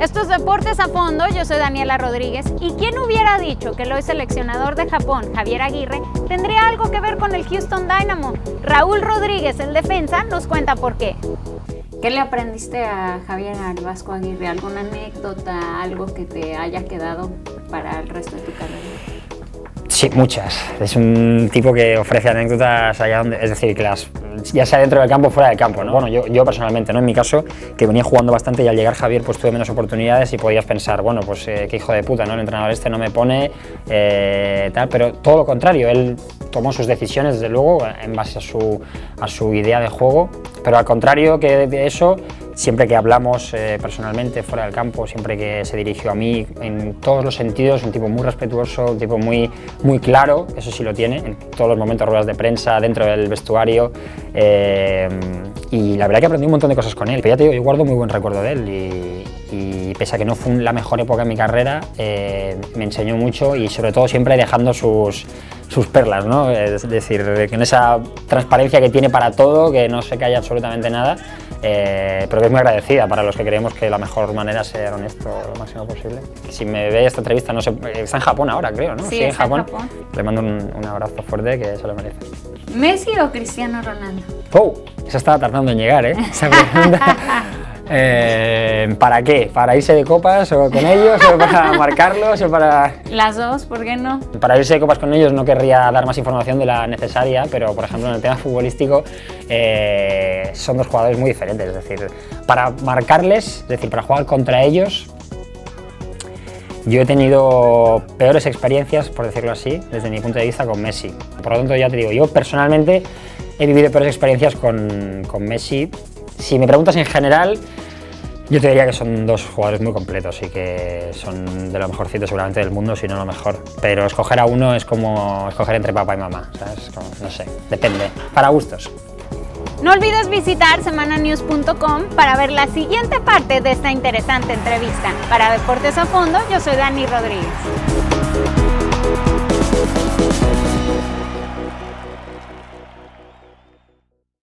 Esto es Deportes a Fondo, yo soy Daniela Rodríguez y quién hubiera dicho que el hoy seleccionador de Japón, Javier Aguirre, tendría algo que ver con el Houston Dynamo. Raúl Rodríguez, el defensa, nos cuenta por qué. ¿Qué le aprendiste a Javier Vasco Aguirre? ¿Alguna anécdota, algo que te haya quedado para el resto de tu carrera? Sí, muchas. Es un tipo que ofrece anécdotas allá donde, es decir, que las, ya sea dentro del campo o fuera del campo. ¿no? Bueno, yo, yo personalmente, ¿no? en mi caso, que venía jugando bastante y al llegar Javier pues tuve menos oportunidades y podías pensar, bueno, pues eh, qué hijo de puta, ¿no? el entrenador este no me pone, eh, tal, pero todo lo contrario, él tomó sus decisiones, desde luego, en base a su, a su idea de juego, pero al contrario que de eso, siempre que hablamos eh, personalmente fuera del campo, siempre que se dirigió a mí, en todos los sentidos, un tipo muy respetuoso, un tipo muy, muy claro, eso sí lo tiene, en todos los momentos, ruedas de prensa, dentro del vestuario, eh, y la verdad que aprendí un montón de cosas con él, pero ya te digo, yo guardo muy buen recuerdo de él, y, y pese a que no fue la mejor época en mi carrera, eh, me enseñó mucho y sobre todo siempre dejando sus, sus perlas, ¿no? Es decir, en esa transparencia que tiene para todo, que no se calla absolutamente nada, eh, pero que es muy agradecida para los que creemos que la mejor manera es ser honesto lo máximo posible. Si me ve esta entrevista, no sé, está en Japón ahora, creo, ¿no? Sí, en Japón. Le mando un, un, abrazo fuerte que se lo merece. ¿Messi o Cristiano Ronaldo? ¡Oh! Esa estaba tardando en llegar, ¿eh? Esa pregunta. Eh, ¿Para qué? ¿Para irse de copas o con ellos? ¿O para marcarlos? ¿O para...? Las dos, ¿por qué no? Para irse de copas con ellos no querría dar más información de la necesaria, pero por ejemplo en el tema futbolístico eh, son dos jugadores muy diferentes. Es decir, para marcarles, es decir, para jugar contra ellos, yo he tenido peores experiencias, por decirlo así, desde mi punto de vista con Messi. Por lo tanto, ya te digo, yo personalmente he vivido peores experiencias con, con Messi si me preguntas en general, yo te diría que son dos jugadores muy completos y que son de lo mejorcito seguramente del mundo, si no lo mejor. Pero escoger a uno es como escoger entre papá y mamá, no sé, depende, para gustos. No olvides visitar semananews.com para ver la siguiente parte de esta interesante entrevista. Para Deportes a Fondo, yo soy Dani Rodríguez.